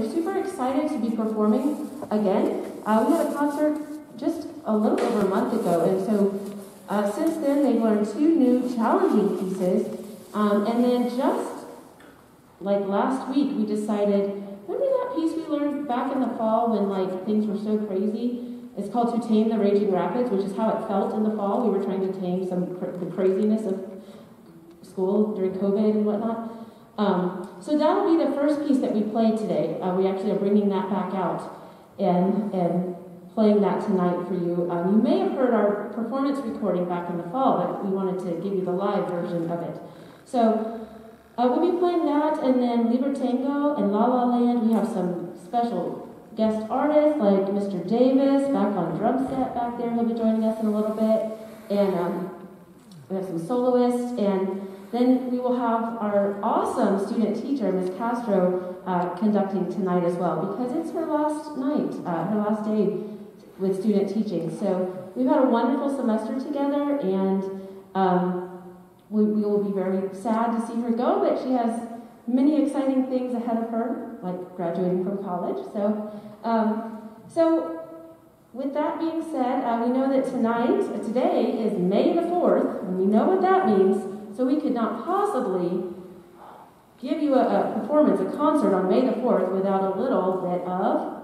we're super excited to be performing again. Uh, we had a concert just a little over a month ago, and so uh, since then they've learned two new challenging pieces. Um, and then just like last week, we decided remember that piece we learned back in the fall when like things were so crazy? It's called To Tame the Raging Rapids, which is how it felt in the fall. We were trying to tame some cr- the craziness of school during COVID and whatnot. Um, so that'll be the first piece that we play today. Uh, we actually are bringing that back out and and playing that tonight for you. Um, you may have heard our performance recording back in the fall, but we wanted to give you the live version of it. So uh, we'll be playing that, and then Libertango and La La Land. We have some special guest artists like Mr. Davis back on drum set back there. He'll be joining us in a little bit, and um, we have some soloists, and then we will have our awesome student teacher, Ms. Castro, uh, conducting tonight as well because it's her last night, uh, her last day with student teaching. So we've had a wonderful semester together, and um, we, we will be very sad to see her go, but she has many exciting things ahead of her, like graduating from college. So, um, so with that being said, uh, we know that tonight, today is May the 4th, and we know what that means, so we could not possibly give you a, a performance, a concert on May the 4th without a little bit of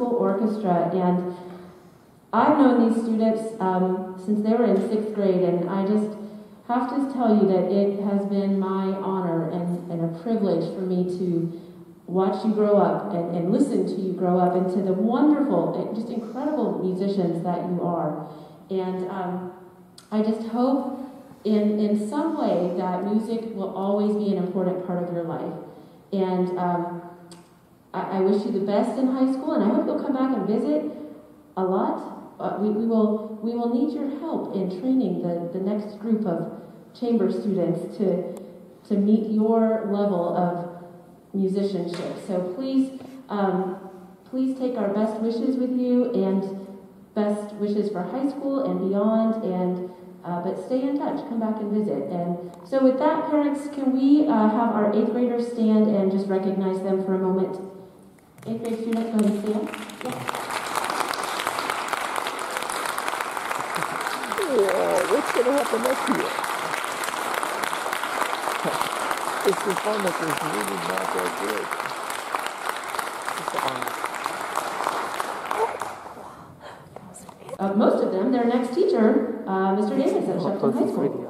School Orchestra, and I've known these students um, since they were in sixth grade, and I just have to tell you that it has been my honor and, and a privilege for me to watch you grow up and, and listen to you grow up into the wonderful, just incredible musicians that you are. And um, I just hope in, in some way that music will always be an important part of your life. And um, I, I, wish you the best in high school, and I hope you'll come back and visit a lot. Uh, we, we, will, we will need your help in training the, the next group of chamber students to, to meet your level of musicianship. So please, um, please take our best wishes with you and best wishes for high school and beyond. And uh, but stay in touch. Come back and visit. And so with that, parents, can we uh, have our eighth graders stand and just recognize them for a moment? Yeah. Yeah, what's going to happen next year? This performance is really not that good. Uh, most of them, their next teacher, uh, Mr. Davis at Shepton High School.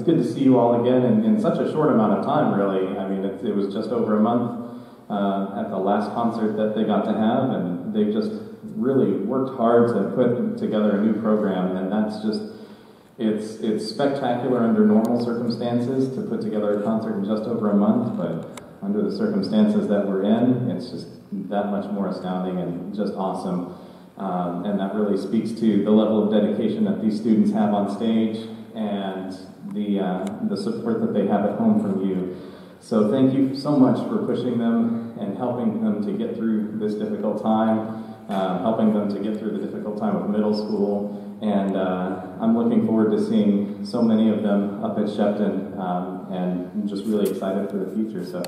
It's good to see you all again in, in, such a short amount of time, really. I mean, it, it was just over a month uh, at the last concert that they got to have, and they just really worked hard to put together a new program, and that's just it's it's spectacular under normal circumstances to put together a concert in just over a month, but under the circumstances that we're in, it's just that much more astounding and just awesome. Um, and that really speaks to the level of dedication that these students have on stage and the uh, the support that they have at home from you. So thank you so much for pushing them and helping them to get through this difficult time uh, helping them to get through the difficult time of middle school. And uh, I'm looking forward to seeing so many of them up at Shepton um, and I'm just really excited for the future. So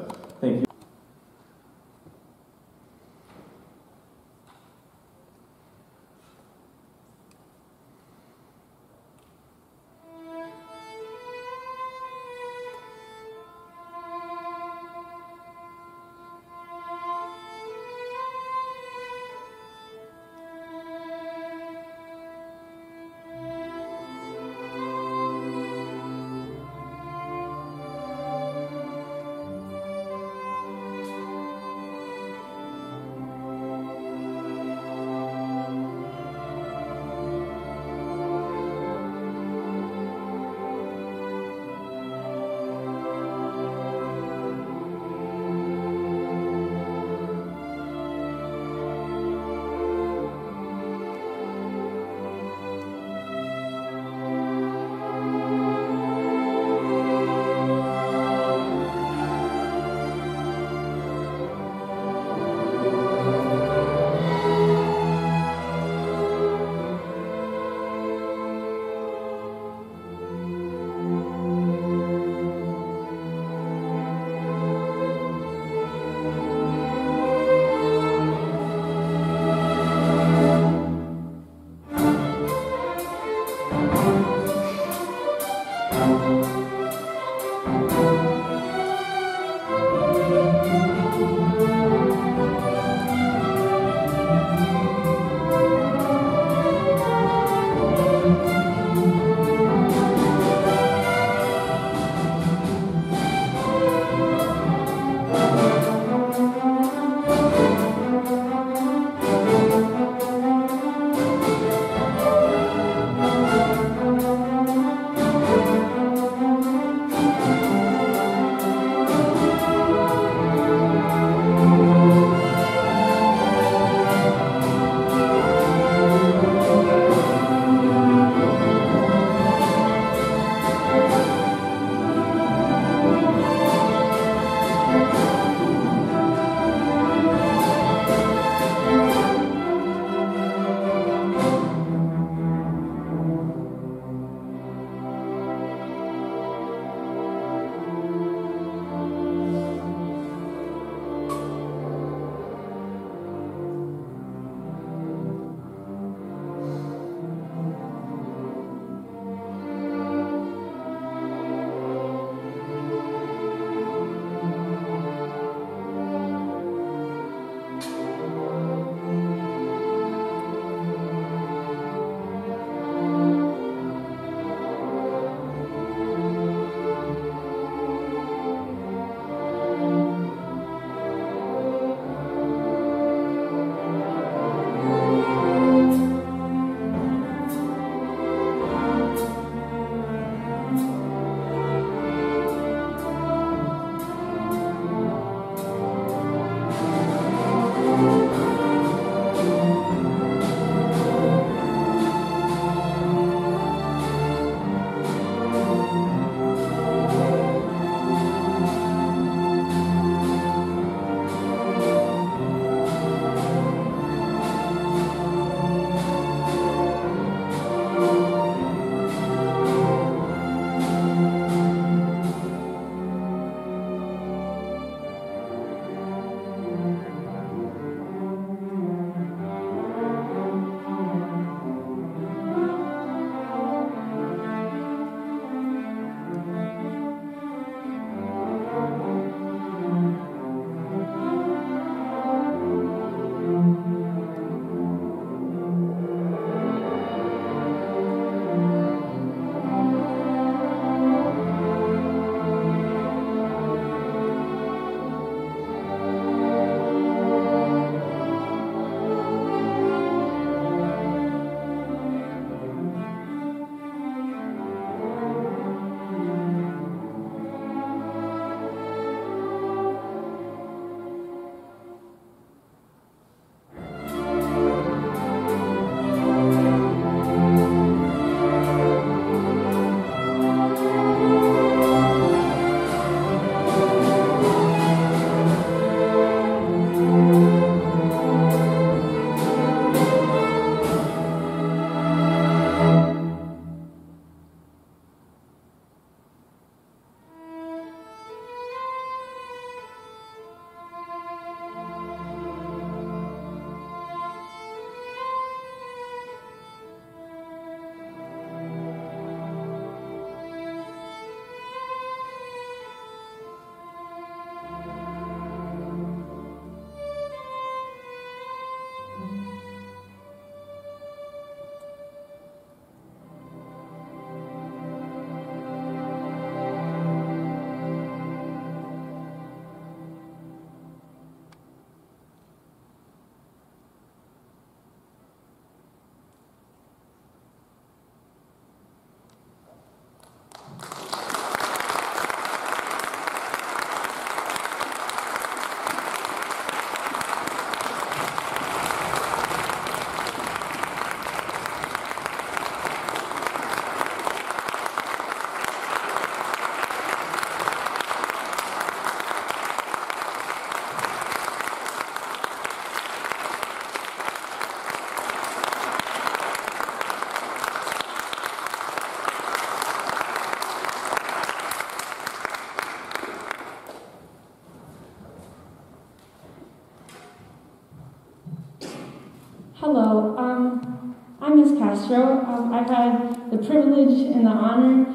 and the honor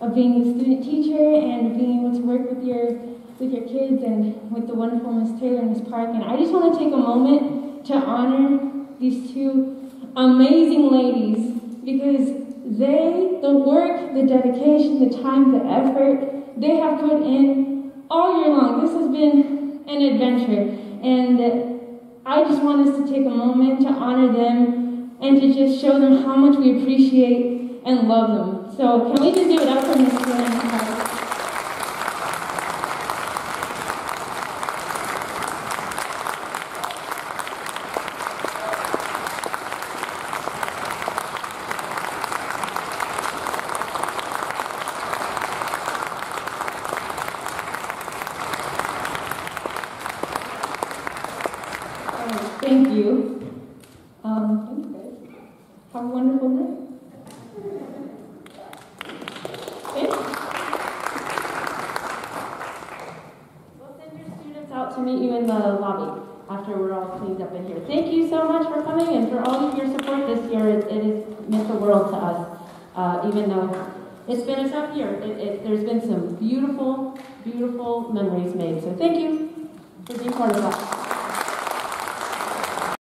of being a student teacher and being able to work with your with your kids and with the wonderful Ms. Taylor and Ms. Park. And I just want to take a moment to honor these two amazing ladies because they, the work, the dedication, the time, the effort they have put in all year long. This has been an adventure. And I just want us to take a moment to honor them and to just show them how much we appreciate and love them. So can we just give it up for Ms and Ms. Park? Oh, Thank you. Um, thank you guys. Have a wonderful night. Thanks. We'll send your students out to meet you in the lobby after we're all cleaned up in here. Thank you so much for coming and for all of your support this year. It, it has meant the world to us, uh, even though it's been a tough year. It, it, there's been some beautiful, beautiful memories made. So thank you for being part of that.